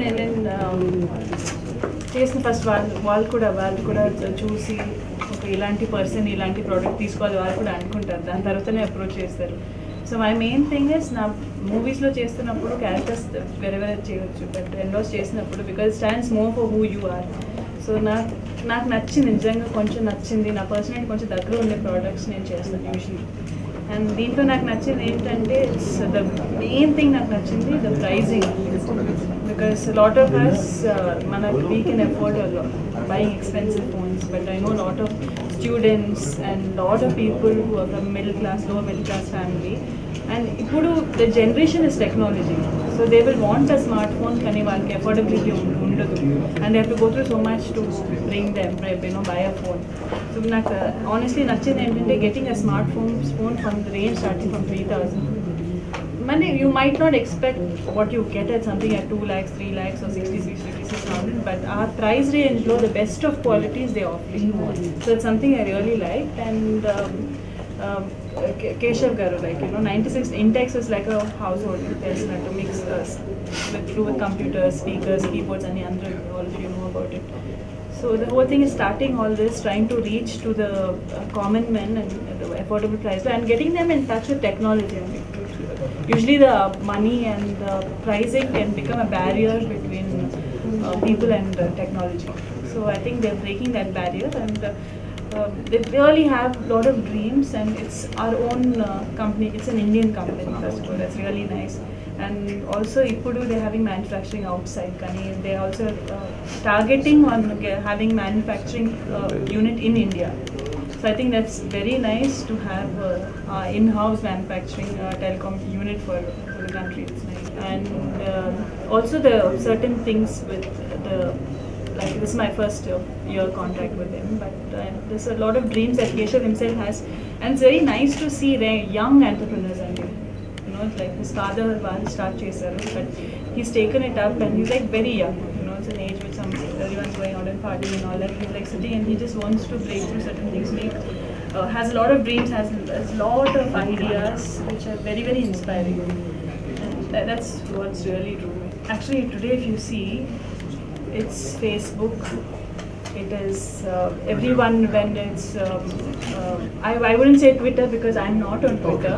నేను నేను, చేసిన ఫస్ట్ వాళ్ళు వాళ్ళు కూడా వాళ్ళు కూడా చూసి ఒక ఇలాంటి పర్సన్ ఇలాంటి ప్రోడక్ట్ తీసుకోవాలి వాళ్ళు కూడా అనుకుంటారు. దాని తర్వాతనే అప్రోచ్ చేస్తారు. So my main thing is నా మూవీస్లో చేస్తున్నప్పుడు క్యారెక్టర్స్ వేరే వేరే చేయవచ్చు బట్ ఎండోస్ చేసినప్పుడు because stands more for who you are so నాకు నాకు నచ్చింది నిజంగా కొంచెం నచ్చింది. నా పర్సనాలిటీ కొంచెం దగ్గర ఉండే ప్రోడక్ట్స్ నేను చేస్తాను యూజువలీ అండ్ దీంట్లో నాకు నచ్చింది ఏంటంటే ఇట్స్ ద మెయిన్ థింగ్ నాకు నచ్చింది the praising because a lot of us, uh, we can afford a lot, buying expensive phones, but I know a lot of students and a lot of people who are from middle class, lower middle class family, and the generation is technology. So they will want a smartphone kane valke affordability and they have to go through so much to bring them, you know, buy a phone. So honestly, getting a smartphone phone from the range starting from 3000 money you might not expect what you get at something at 2 lakhs 3 lakhs or 66 5600 but our price range low the best of qualities they offer so it's something i really liked and um, um, Keshav Garu, like you know, 96 Intex is like a household. Like to mix uh, with through with computers, speakers, keyboards, and other, all of you know about it. So the whole thing is starting all this, trying to reach to the uh, common men and uh, the affordable price and getting them in touch with technology. I mean, usually the money and the pricing can become a barrier between uh, people and uh, technology. So I think they're breaking that barrier and. Uh, um, they really have a lot of dreams and it's our own uh, company it's an indian company first of all that's really nice and also ipudu they're having manufacturing outside kani they're also uh, targeting on having manufacturing uh, unit in india so i think that's very nice to have uh, uh, in-house manufacturing uh, telecom unit for, for the country it's nice and um also the certain things with the like this is my first uh, year contract with him but uh, there's a lot of dreams that Keshav himself has. And it's very nice to see young entrepreneurs and you know like his father one start chaser but he's taken it up and he's like very young it's an age with some everyone's going out and partying and all that he's like sitting and he just wants to break through certain things make uh, has a lot of dreams has, has a lot of ideas which are very very inspiring and that, that's what's really true actually today if you see it's Facebook. It is uh, everyone when it's. Um, uh, I, I wouldn't say Twitter because I'm not on Twitter.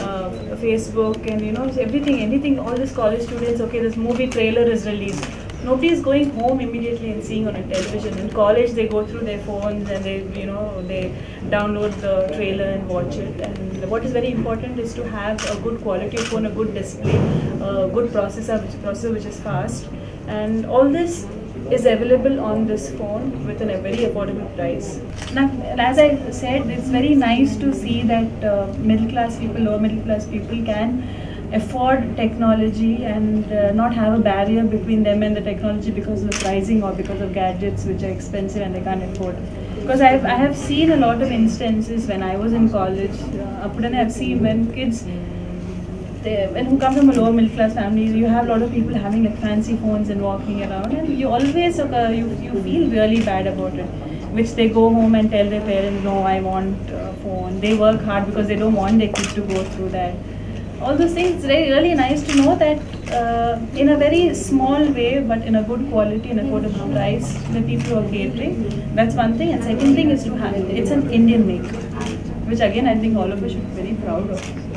Uh, Facebook and you know everything, anything. All these college students. Okay, this movie trailer is released. Nobody is going home immediately and seeing on a television. In college, they go through their phones and they, you know, they download the trailer and watch it. And what is very important is to have a good quality phone, a good display, a good processor, which processor which is fast and all this is available on this phone within a very affordable price. Now, as I said, it's very nice to see that uh, middle class people, lower middle class people can afford technology and uh, not have a barrier between them and the technology because of pricing or because of gadgets which are expensive and they can't afford. Because I've, I have seen a lot of instances when I was in college, uh, I've seen when kids they, when who come from a lower middle class families, you have a lot of people having like fancy phones and walking around, and you always uh, you you feel really bad about it. Which they go home and tell their parents, no, I want a phone. They work hard because they don't want their kids to go through that. All those things, it's really, really nice to know that uh, in a very small way, but in a good quality and affordable price, the people are catering. That's one thing. And second thing is to have it's an Indian make, which again I think all of us should be very proud of.